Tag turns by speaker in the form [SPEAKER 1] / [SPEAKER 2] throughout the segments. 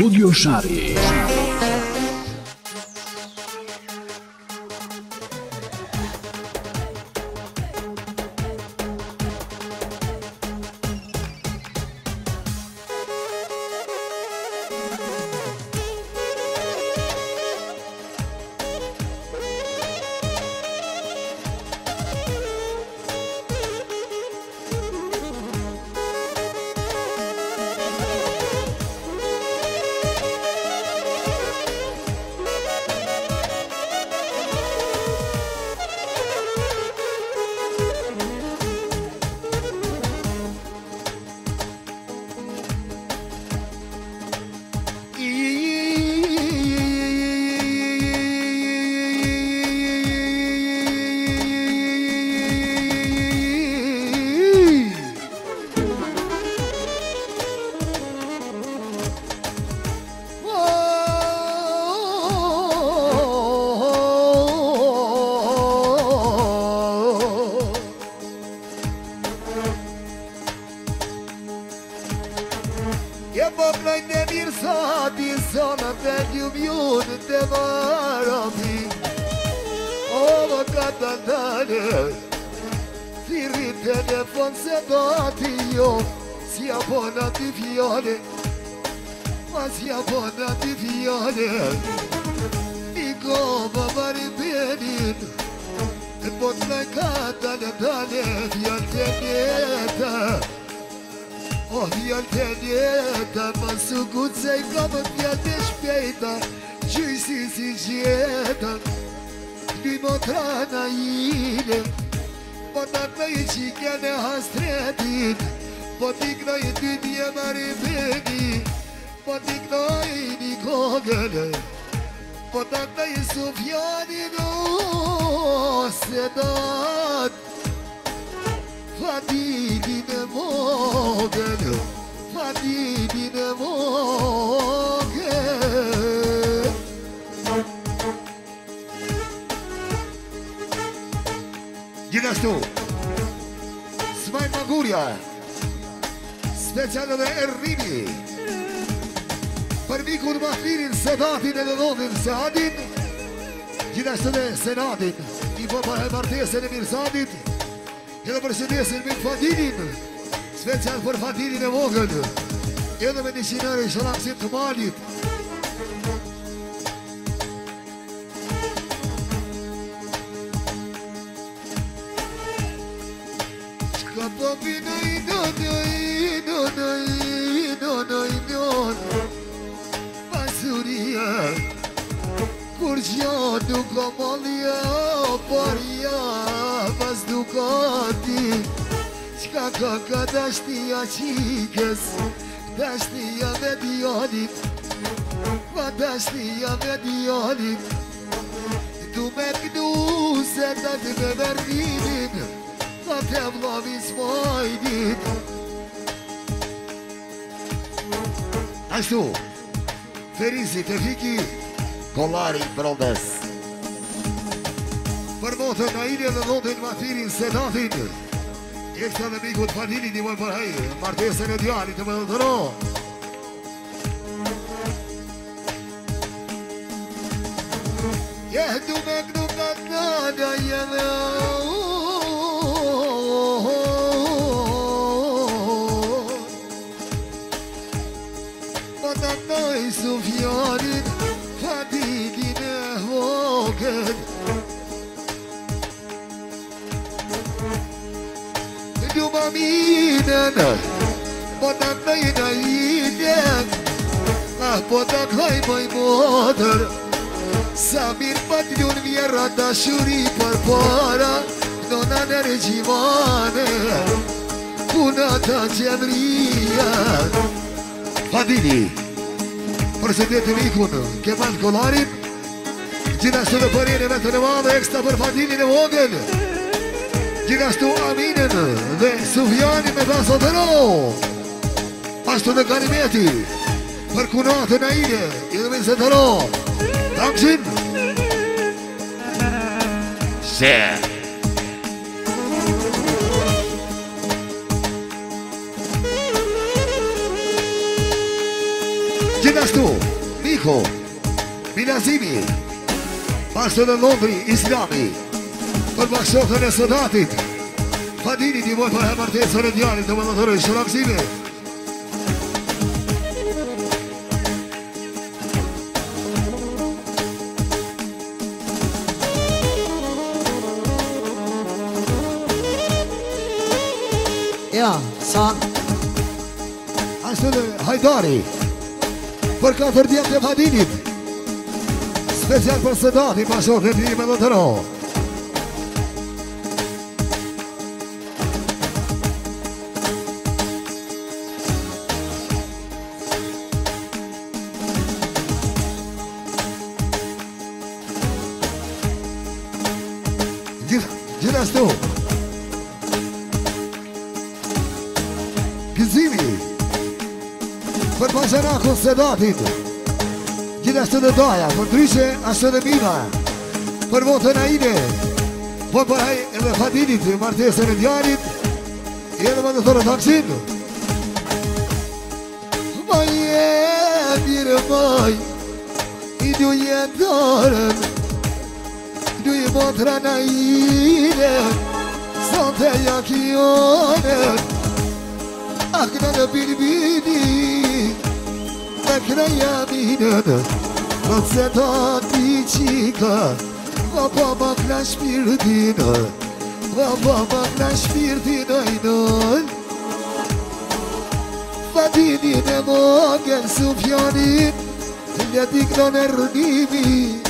[SPEAKER 1] Studio Shari. Thank
[SPEAKER 2] Më marrë o mi O më kata ndane Ti rritë se do ati jo, Si abona po t'i vjone Si bona po t'i vjone I go më marri përin Në botë në kata në dane Vjolë të njetë O vjolë të njetë Më sugutë se i go më pjelë në shpejta Gjuj si si po po Ti Gjimotra na ili, Po tak na i qike ne ha Po tik na i titi e marifetit, Po tik na i nikogelit, Po tak na i supjani nuk se dat, Fatiti ne mogelit. këtu Svaj Magurja Special edhe Errimi Për mikur Mahlirin, Sedatin edhe Dodin, Sehadin Gjithashtë edhe Senatin I po për hemartesin e Mirzadit Edhe për shëndesin Mir Fatinin Special për Fatinin e Vogën Edhe me një shinëri shëllaksim të malit Në gjatë duka malja, parja vazduka ti Që ka ka ka dështi a qikës, dështi a me djali A dështi a me djali Në me kënuset me rridin A te vlami sva i ferizit e hiki Kolari Brodes Për votën a ide dhe votën Matirin Senatit Eksa dhe mikut Panini një mën për hajë Martese në djarit të më dhe dhëro Yeah, do me, do me, do me, do Në nëjnën, në nëjnën, në nëjnën Ah, po të khaj më i Sa mirë më t'lunë, vjerë atë të shuri për para Në nënën e rëgjivane, punë atë atë të gjemë rrëja Fadini, prezidentin ikun, kemë atë kolarit Gjithashtu dhe përrejnë e vetënëm, alë e eksta për Fadini në vogën Gjithashtu Aminën dhe Sufjani me basa dhe ro Ashtu dhe Garimeti Për kunatë në ije I dhe vinë se të ro Takshin Se Gjithashtu Miko Minazimi Ashtu dhe Londri Islami Për bashkëshotën e sëdatit Fadini t'i vojt për e martesë Së në djarën të më më thërë Shura kësime Ja, sa Ashtë dhe hajdari Për ka tërdiak të Fadinit Special për së datë i pashohë në të një me më të rohë gjith, gjithashtu. Gjizimi, për Bazenakon Sedatit, gjithashtu dhe doja, për dryshe ashtë dhe mima, për votën a ide, për po për haj edhe fatinit, martesën e djarit, i edhe më të thore taksin. Më jetë, mirë më jetë, i du jetë Një botra në ire Zonë të jakione Ak në në bini po po bini Në këna jamine Në të të një qika Në po më këna shpirë dina Në po më këna shpirë dina i nëll Fatini në mongën su pjonin Në të të të të të të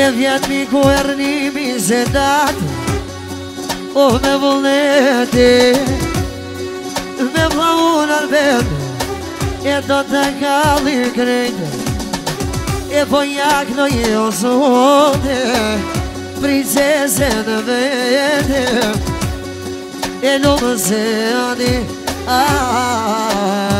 [SPEAKER 1] E vjetë mi kërë një mizetat, o oh, me vëllete Me vla unë arbet, e do të kalli krejte E po njakë në jesu ote, mrizese dhe vete E nuk më zeni, aj ah, ah, ah.